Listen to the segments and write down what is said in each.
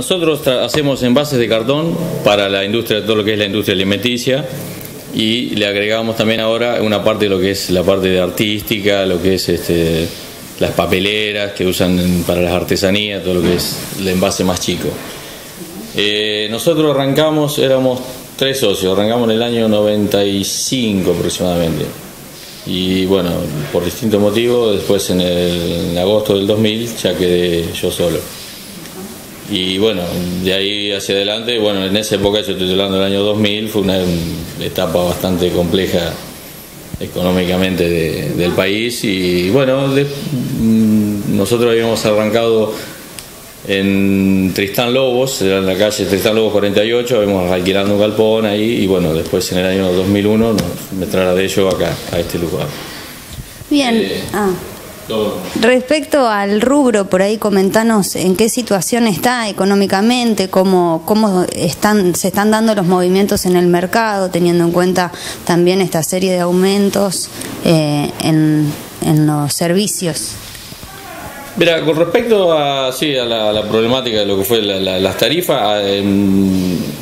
Nosotros hacemos envases de cartón para la industria, todo lo que es la industria alimenticia y le agregamos también ahora una parte de lo que es la parte de artística, lo que es este, las papeleras que usan para las artesanías, todo lo que es el envase más chico. Eh, nosotros arrancamos, éramos tres socios, arrancamos en el año 95 aproximadamente. Y bueno, por distintos motivos, después en, el, en agosto del 2000 ya quedé yo solo. Y bueno, de ahí hacia adelante, bueno, en esa época, yo estoy hablando del año 2000, fue una etapa bastante compleja económicamente del país y bueno, mm, nosotros habíamos arrancado en Tristán Lobos, en la calle Tristán Lobos 48, habíamos alquilado un galpón ahí y bueno, después en el año 2001 me trasladé yo acá, a este lugar. Bien, eh, ah. Respecto al rubro, por ahí comentanos en qué situación está económicamente, cómo, cómo están, se están dando los movimientos en el mercado, teniendo en cuenta también esta serie de aumentos eh, en, los servicios. Mira, con respecto a, sí, a, la, problemática de lo que fue las tarifas,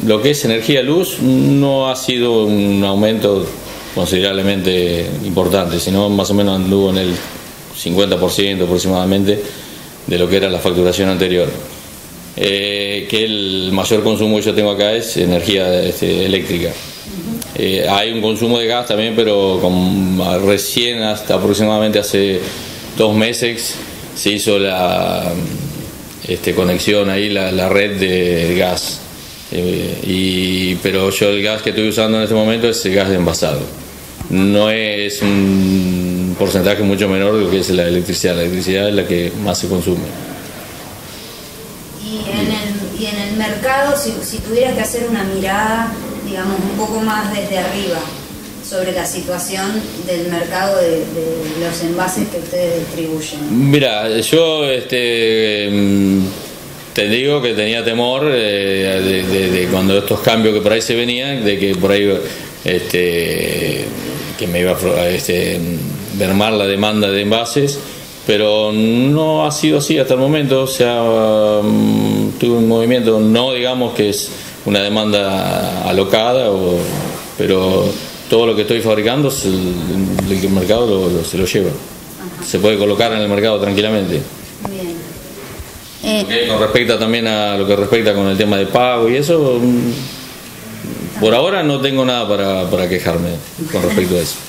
lo que es energía luz no ha sido un aumento considerablemente importante, sino más o menos anduvo en el 50% aproximadamente de lo que era la facturación anterior. Eh, que el mayor consumo que yo tengo acá es energía este, eléctrica. Eh, hay un consumo de gas también, pero recién hasta aproximadamente hace dos meses se hizo la este, conexión ahí, la, red de gas. Eh, y, pero yo el gas que estoy usando en este momento es el gas de envasado. No es un porcentaje mucho menor de lo que es la electricidad. La electricidad es la que más se consume. Y en el, y en el mercado, si, si tuvieras que hacer una mirada, digamos, un poco más desde arriba, sobre la situación del mercado de, los envases que ustedes distribuyen? Mira, yo este, mm, te digo que tenía temor eh, de, cuando estos cambios que por ahí se venían, de que por ahí este, que me iba a este, mermar la demanda de envases, pero no ha sido así hasta el momento. O sea, um, tuve un movimiento, no digamos que es una demanda alocada, pero todo lo que estoy fabricando, el, mercado se lo lleva. Se puede colocar en el mercado tranquilamente. Bien. con respecto también a lo que respecta con el tema de pago y eso, mm, por ahora no tengo nada para, para quejarme con respecto a eso.